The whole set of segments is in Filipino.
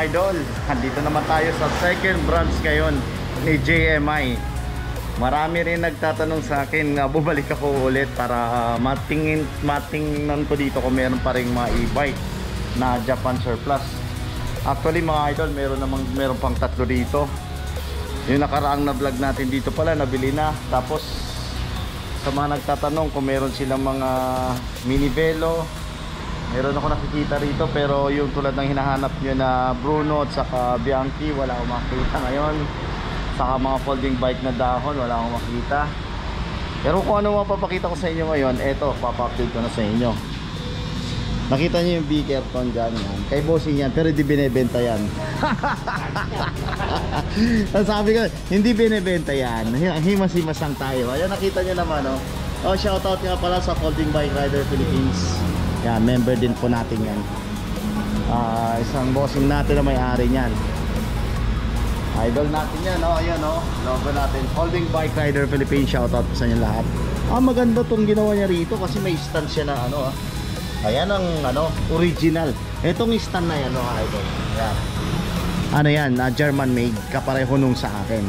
Idol, andito naman tayo sa second branch ngayon ni JMI. Marami rin nagtatanong sa akin na bubalik ako ulit para matingin, matingnan ko dito kung meron pa rin mga e-bike na Japan surplus. Actually mga idol, meron namang meron pang tatlo dito. Yung nakaraang na vlog natin dito pala, nabili na. Tapos sa mga nagtatanong kung meron silang mga mini velo, Meron ako nakikita rito pero yung tulad ng hinahanap nyo na Bruno at saka Bianchi wala akong makita ngayon. Saka mga folding bike na dahon wala akong makita. Pero kung ano mapapakita ko sa inyo ngayon, eto, papa-update ko na sa inyo. Nakita nyo yung Bickerton dyan yan. Kay bossing yan, pero hindi binibenta yan. Sabi ko, hindi binibenta yan. Himas-himasang tayo. Ayan, nakita nyo naman, oh. Oh, shoutout nga pala sa Folding Bike Rider Philippines. Yan, member din po natin yan. Ah, isang bossing natin na may-ari niyan. Idol natin yan, oh, ayan oh. Logo natin. Holding Bike Rider Philippines, shoutout po sa inyo lahat. Ah, maganda tong ginawa niya rito kasi may stand siya na ano ah. Ayan ang ano, original. Itong stand na yan, oh, idol. Ayan. Ano yan, na German made, kapareho nung sa akin.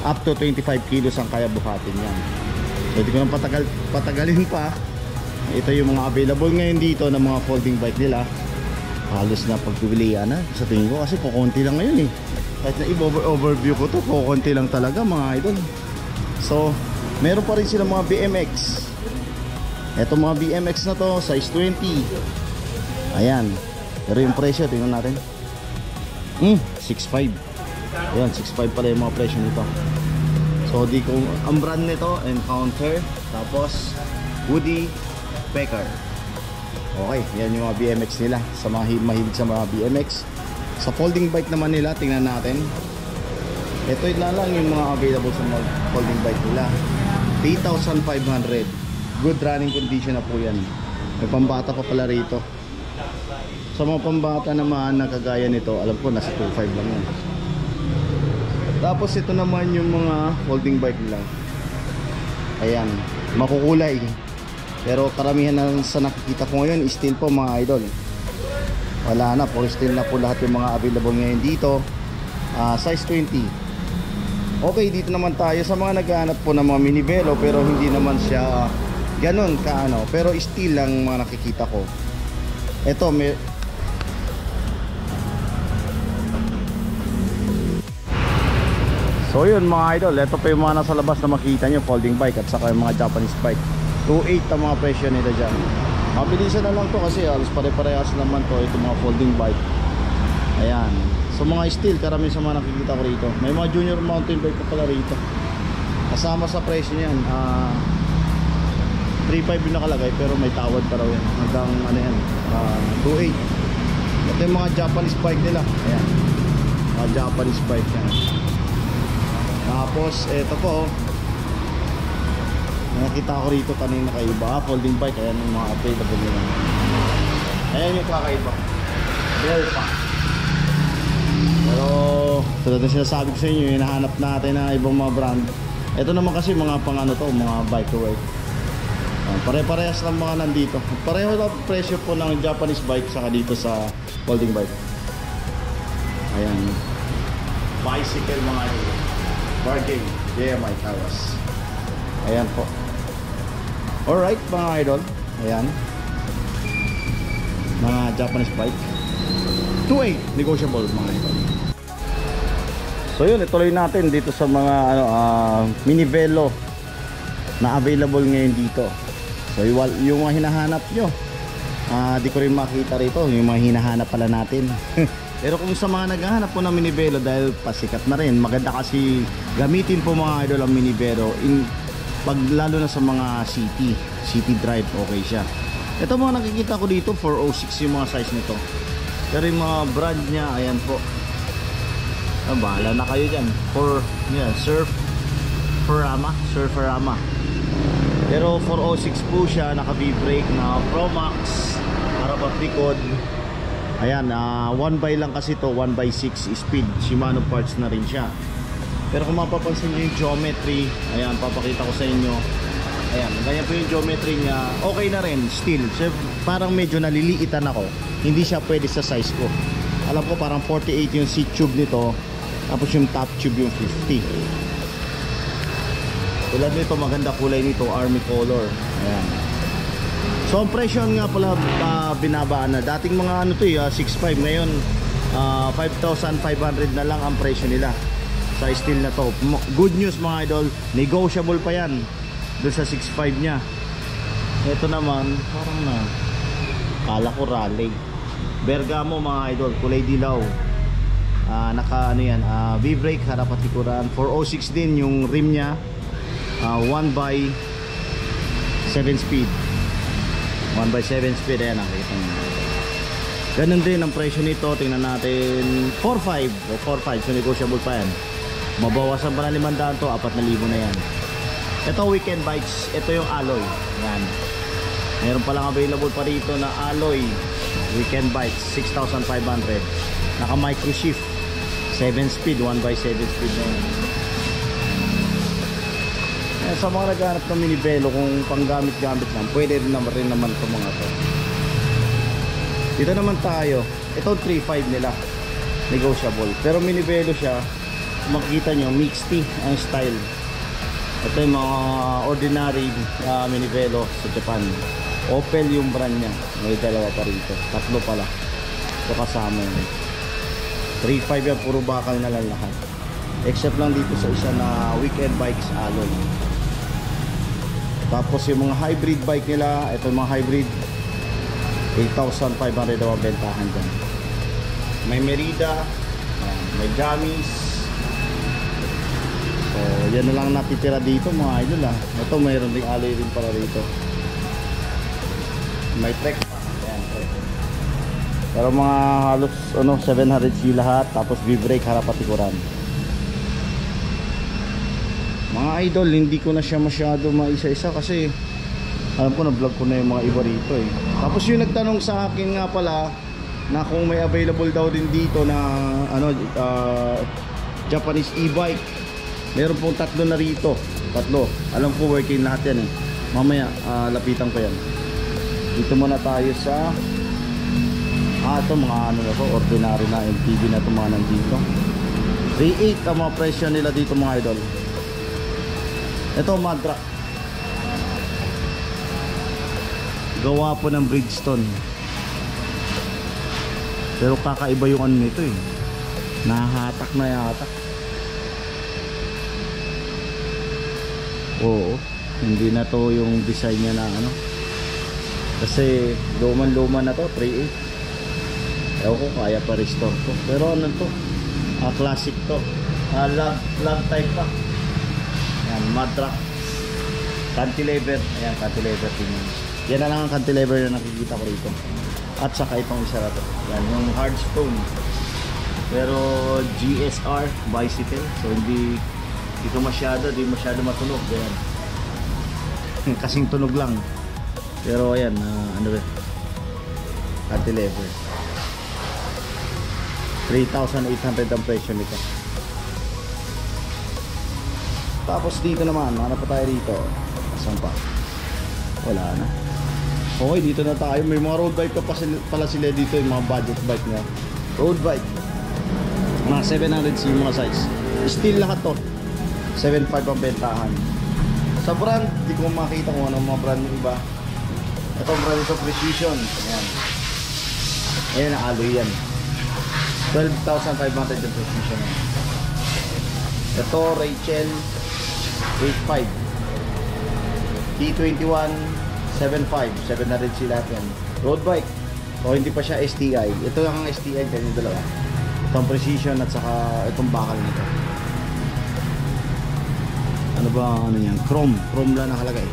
Up to 25 kilos ang kaya buhatin yan. Pwede ko nang patagal, patagalin pa ito yung mga available ngayon dito ng mga folding bike nila. Halos na pagpipilian na sa tingin ko kasi kukunti lang ngayon eh. Kahit na i-over overview ko to kukunti lang talaga mga idol. So meron pa rin sila mga BMX eto mga BMX na to size 20 ayan. Pero yung presyo tingnan natin. Hmm 6.5 ayan 6.5 pala yung mga presyo nito. So di ko ang brand nito Encounter tapos Woody Becker okay yan yung mga BMX nila. Sa mga hi- mahilig sa mga BMX sa folding bike naman nila tingnan natin. Ito na lang yung mga available sa mga folding bike nila. 3,500 good running condition na po yan. May pambata pa pala rito. Sa mga pambata naman na kagaya nito alam ko nasa 2.5 lang yan. Tapos ito naman yung mga folding bike nila. Ayan makukulay pero karamihan na sa nakikita ko ngayon steel po mga idol. Wala na po steel na po lahat yung mga available ngayon dito Ah, size 20 okay dito naman tayo sa mga naghahanap po ng mga mini velo pero hindi naman siya ganun kaano. Pero steel lang mga nakikita ko. Eto may So yun mga idol, ito pa yung mga nasa labas na makita nyo Folding bike at saka yung mga Japanese bike 2.8 ang mga presyo nila dyan. Mabilisan na lang to kasi alas pare-parehas naman to Ito mga folding bike. Ayan. So mga steel, karami sa mga nakikita ko rito. May mga junior mountain bike pa pala rito. Kasama sa presyo niyan ah 3.5 yung nakalagay pero may tawad pa raw yan. Hanggang ano yan ah 2.8 Ito yung mga Japanese bike nila. Ayan. Mga Japanese bike yan tapos eto po oh. Nakita ko rito kanina kaiba folding bike ayan yung mga available nila. Ayan yung kakaiba. Bear pa. Pero tulad ng sinasabi ko sa inyo, hinahanap natin na ibang mga brand. Ito naman kasi mga pang ano to, mga bike to. Ah, Pare-parehas lang mga nandito. Pareho lang presyo po ng Japanese bike saka dito sa folding bike. Ayan. Bicycle mga. Bargain. JMI Kawas. Ayan po. Alright mga idol. Ayan. Mga Japanese bike. 2.8 negotiable mga idol. So yun, ituloy natin dito sa mga ano, ah, mini velo na available ngayon dito. So yung, mga hinahanap nyo, ah, di ko rin makita rito, yung mga hinahanap pala natin. Pero kung sa mga naghahanap po ng mini velo dahil pasikat na rin, maganda kasi gamitin po mga idol ang mini velo in pag lalo na sa mga city, city drive okay siya. Ito mga nakikita ko dito 406 yung mga size nito. Pero yung mga brand niya, ayan po. Ah, bahala na kayo dyan. For, yeah, surf, Ferrama, Surferama. Pero 406 po siya, naka V-brake na Pro Max, harap at likod. Ayan, 1 by lang kasi to 1 by 6 speed. Shimano parts na rin siya. Pero kung mapapansin nyo yung geometry, ayan, papakita ko sa inyo. Ayan, ganyan po yung geometry niya. Okay na rin, still. So, parang medyo naliliitan ako. Hindi siya pwede sa size ko. alam ko parang 48 yung seat tube nito tapos yung top tube yung 50 tulad nito maganda kulay nito army color ayan so ang presyo nga pala uh, binabaan na dating mga ano to eh, ah, 6.5 ngayon ah, 5,500 na lang ang presyo nila sa steel na to. Good news mga idol. Negotiable pa yan doon sa 6.5 nya ito naman parang na kala ko rally. Bergamo mga idol kulay dilaw. Ah, naka ano yan ah, V-brake harap at likuran 406 din yung rim nya 1 by 7 speed. 1 by 7 speed ayan nakita nyo ganun din ang presyo nito. Tingnan natin 4.5 o 4.5 so negotiable pa yan mabawasan pa na 500 to 4,000 na yan. Ito weekend bikes. Ito yung alloy yan. Meron pa lang available pa rito na alloy weekend bikes 6,500 naka micro shift 7 speed 1 by 7 speed na yan. Eh, sa mga naghanap ng minibelo kung panggamit-gamit lang pwede rin naman rin naman itong mga to. Dito naman tayo. Ito 3.5 nila. Negotiable. Pero minibelo siya makikita nyo mixed ang style. Ito yung mga ordinary uh, minivelo sa Japan. Opel yung brand niya. May dalawa pa rito. Tatlo pala. Ito kasama yun. 3.5 yan puro bakal na lang lahat. Except lang dito sa isa na weekend bikes alloy tapos yung mga hybrid bike nila ito yung mga hybrid. 8,500 daw ang bentahan dyan. May Merida ayan, may Jamis yan na lang natitira dito mga idol ah. Ito mayroon ding alloy rin para rito. May trek pero mga halos ano 700C lahat tapos V-brake harap at likuran mga idol hindi ko na siya masyado maisa-isa kasi alam ko na vlog ko na yung mga iba rito eh. Tapos yung nagtanong sa akin nga pala na kung may available daw din dito na ano uh, Japanese e-bike meron pong tatlo na rito. Tatlo. Alam ko working lahat yan eh. Mamaya uh, lapitan ko yan. Dito muna tayo sa ah ito mga ano na to ordinary na MTV na ito mga nandito. 3.8 ang mga presyo nila dito mga idol. Ito madra gawa po ng Bridgestone. Pero kakaiba yung ano nito eh. Nahatak na yata oo. Hindi na to yung design niya na ano. Kasi luman luman na to 3.8 ewan ko kaya pa restore to. Pero ano to? Ah, classic to. Ah, log, log type pa. Yan mud truck cantilever. Ayan cantilever din yan na lang ang cantilever na nakikita ko rito. At saka itong isa na to. Yan yung hard stone pero GSR bicycle. So hindi dito masyado di masyado matunog yan kasing tunog lang. Pero ayan uh, ano ba? Cantilever 3,800 ang presyo nito. Tapos dito naman ano pa tayo dito? Saan pa? Wala na. Okay dito na tayo. May mga road bike pa pala sila dito yung mga budget bike na. Road bike. Mga 700c yung mga size. Steel lahat to 7.5 ang bentahan. Sa brand di ko makita kung anong mga brand yung iba. Ito brand ito precision. Ayan. Ayan alloy yan. 12,500 yung precision. Ito Rachel 8.5 T21 7.5 700 sila yan. Road bike. O hindi pa siya STI ito ang STI dyan yung dalawa. Itong precision at saka itong bakal nito ano ba ano yan chrome. Chrome lang nakalagay.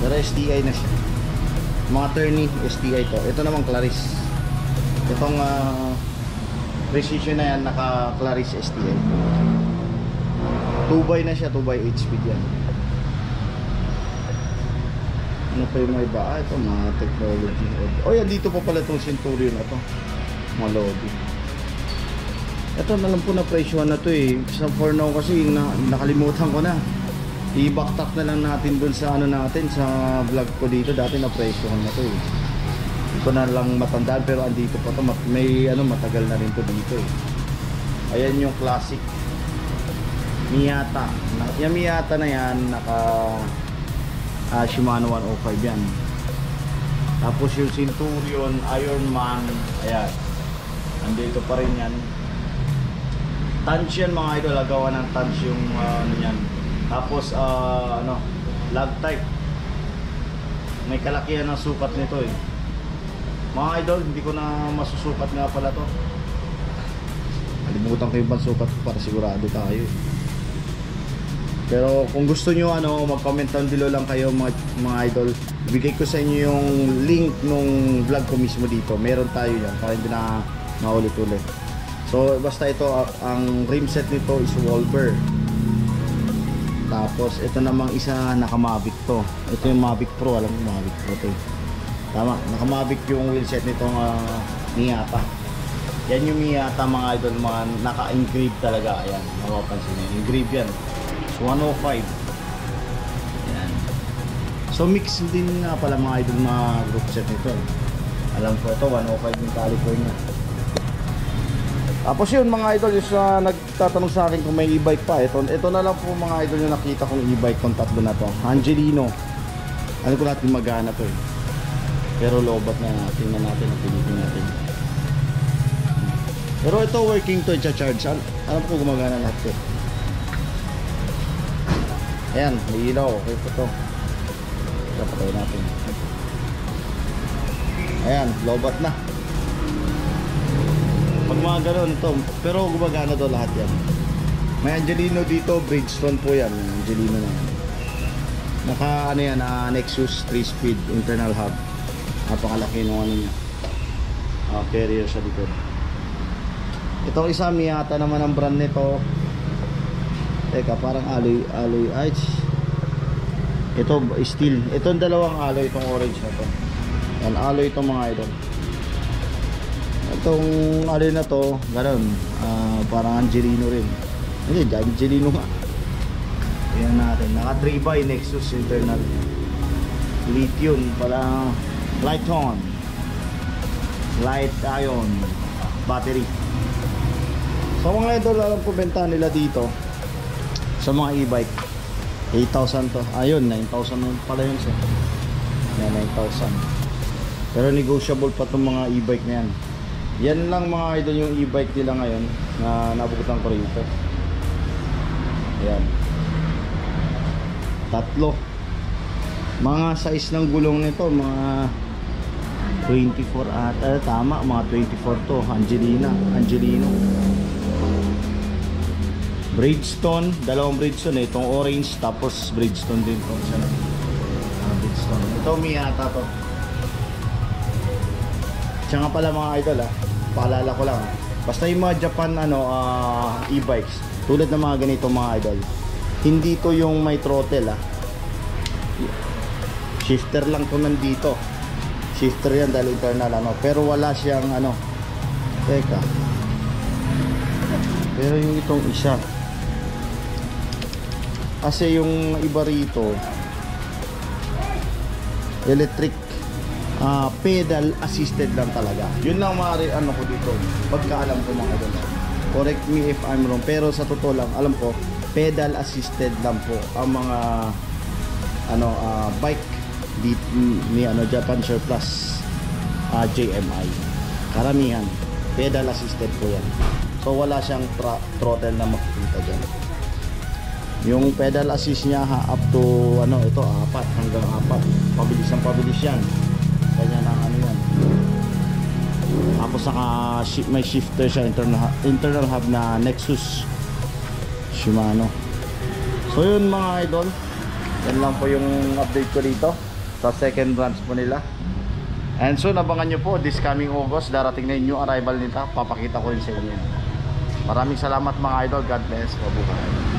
Pero STI na siya. Mga turning STI to. Ito naman Claris itong uh, precision na yan naka Claris STI 2 na siya 2 by 8 speed yan. Ano pa yung may iba ah, ito mga technology. Oh yan dito pa pala itong Centurion na to. Mga lobby ito na lang po na presyo na to eh sa for now kasi na, nakalimutan ko na i-backtrack na lang natin dun sa ano natin sa vlog ko dito dati na presyo na to eh Hindi ko na lang matandaan pero andito pa to. May ano matagal na rin to dito eh. Ayan yung classic Miata. Na- Yung Miata na yan naka ah, Shimano 105 yan. Tapos yung Centurion, Ironman, ayan. Andito pa rin yan. Tanch yan mga idol, agawa ng tanch yung ah, ano yan. Tapos ah, ano, log type. May kalakihan ng sukat nito eh. Mga idol, hindi ko na masusukat nga pala to. Kalimutan ko yung pansukat ko para sigurado tayo. eh. Pero kung gusto nyo ano, mag-comment down below lang kayo mga, mga idol. Ibigay ko sa inyo yung link nung vlog ko mismo dito. Meron tayo yan para hindi na maulit-ulit. So basta ito ang rim set nito is Wolver. Tapos ito namang isa naka Mavic to. Ito yung Mavic Pro, alam mo Mavic Pro to. eh. Tama, naka Mavic yung wheel set nitong uh, Miata. Yan yung Miata mga idol, mga naka-engrave talaga. Ayan, mapapansin niyo. Engrave yan. So 105. Yan. So mix din nga pala mga idol mga group set nito. Alam ko ito, 105 yung California. Tapos yun mga idol, yung sa nagtatanong sa akin kung may e-bike pa. Ito, ito na lang po mga idol yung nakita kong e-bike kong tatlo na to. Angelino. Ano ko natin magana to eh. Pero lobat na tingnan natin at pilitin natin. Pero ito working to, i-charge. Al alam ko gumagana lahat to. Ayan, may ilaw. Okay po to. Kapatay natin. Ayan, lobat na. Pag mga ganun ito, pero gumagana to lahat yan. May Angelino dito, Bridgestone po yan. Angelino na yan. Naka ano yan, ah, Nexus 3 speed internal hub. Napakalaki nung ano niya. Ah, carrier sa likod. Itong isa Miata naman ang brand nito. Teka, parang alloy, alloy, ay, ito steel. Itong dalawang alloy, itong orange na to. Yan, alloy itong mga idol. Itong alloy na to, ganun, ah, parang Angelino rin. Hindi, Angelino nga. Ayan natin, naka 3 by Nexus internal. Lithium, pala light on. Light ion battery. So mga idol, alam ko benta nila dito sa mga e-bike. 8,000 to. Ayun, 9,000 na pala yun sir. Yan, 9,000. Pero negotiable pa tong mga e-bike na yan. Yan lang mga idol yung e-bike nila ngayon na nabukutan ko rito. Yan. Tatlo. Mga size ng gulong nito, mga 24 ata. Tama, mga 24 to. Angelina, Angelino. Bridgestone, dalawang Bridgestone eh. Itong orange, tapos Bridgestone din to. Ah, Bridgestone. Ito Miata to. Siya nga pala mga idol ah. Paalala ko lang. Basta yung mga Japan ano, ah, e-bikes. Tulad ng mga ganito mga idol. Hindi to yung may throttle ah. Shifter lang to nandito. Shifter yan dahil internal ano. Pero wala siyang ano. Teka. Pero yung itong isa. Kasi yung iba rito electric ah, pedal assisted lang talaga. Yun lang maaari ano ko dito. Pagkaalam ko mga idol. Correct me if I'm wrong. Pero sa totoo lang, alam ko, pedal assisted lang po ang mga ano ah, bike di, ni ano Japan Surplus ah, JMI. Karamihan pedal assisted po yan. So wala siyang throttle na makikita dyan. Yung pedal assist niya ha, up to ano ito apat hanggang apat. Pabilis ang pabilis yan. Tapos naka may shifter siya internal internal hub na Nexus Shimano. So yun mga idol. Yan lang po yung update ko dito sa second branch po nila. And so nabangan nyo po this coming August darating na yung new arrival nila. Papakita ko rin sa inyo. Maraming salamat mga idol. God bless. Mabuhay.